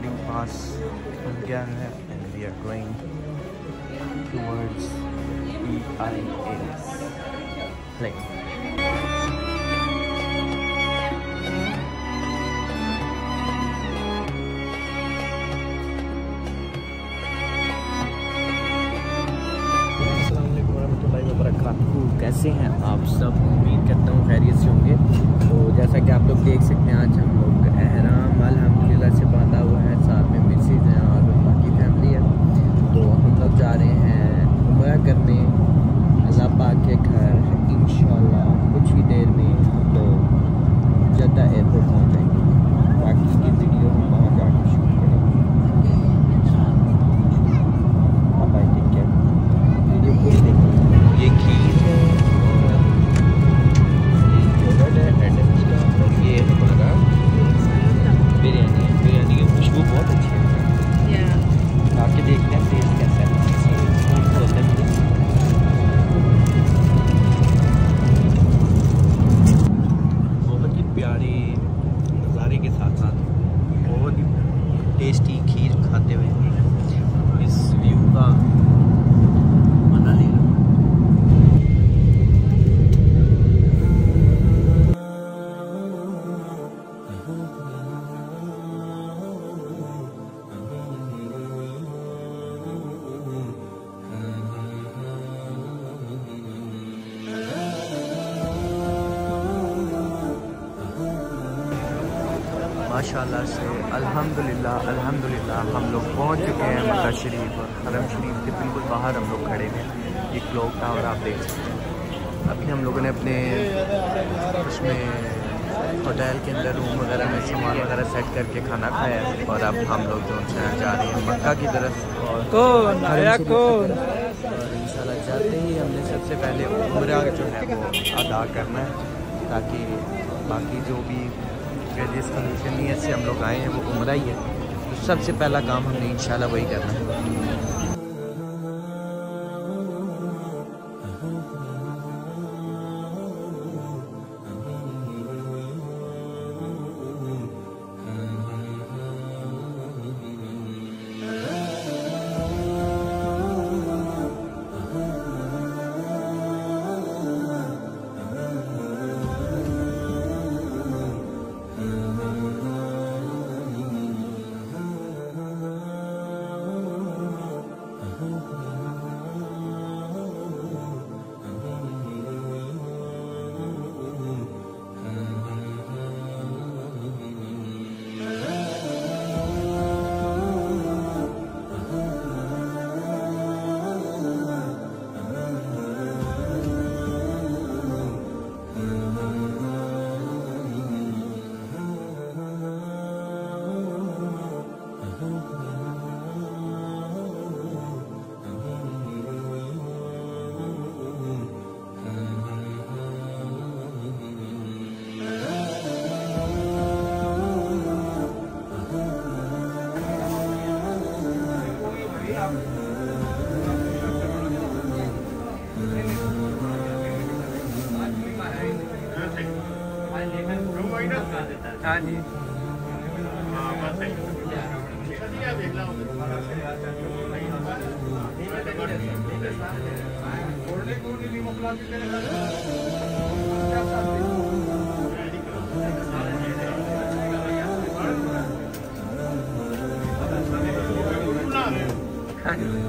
गया है and we are going towards E I S plane कैसे हैं आप सब? उम्मीद करता हूँ खैरियत से होंगे। तो जैसा कि आप लोग देख सकते हैं, आज हम लोग अहराम अल्हम्दुलिल्लाह से बांधा हुआ है साथ में मिसेज हैं और बाकी फैमिली है तो हम लोग जा रहे हैं उम्र करने अल्लाह पाक के घर इन कुछ ही देर में हम लोग जद्दा माशाल्लाह से अल्हम्दुलिल्लाह अल्हम्दुलिल्लाह हम लोग पहुँच चुके हैं मक्का शरीफ और हरम शरीफ के बिल्कुल बाहर हम लोग खड़े हैं। ये क्लॉक टावर आप देख सकते हैं। अभी हम लोगों ने अपने उसमें होटल के अंदर रूम वगैरह में सामान वगैरह सेट करके खाना खाया और अब हम लोग जो है जा रहे हैं मक्का की तरफ़। और कौन? आया इंशाल्लाह जाते ही हमने सबसे पहले उम्र जो है वो अदा करना है ताकि बाकी जो भी कि जिस कंडीशन नीयत से हम लोग आए हैं, वो उम्र ही है। तो सबसे पहला काम हमने इन वही करना है। हाँ जी हाँ जी